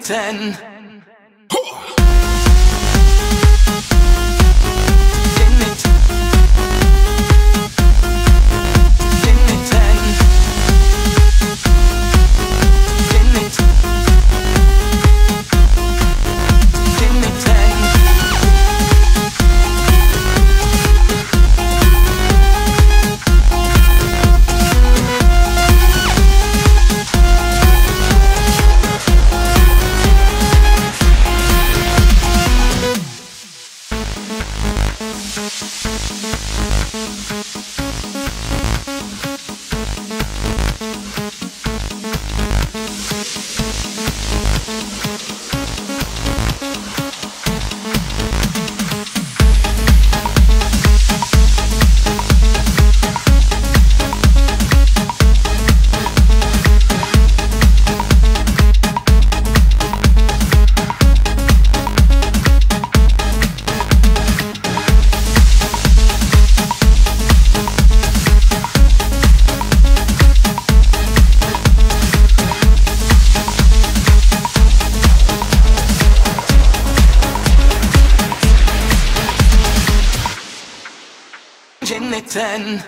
Cennetten Cennet Cennetten Cennet Cennetten Cennetten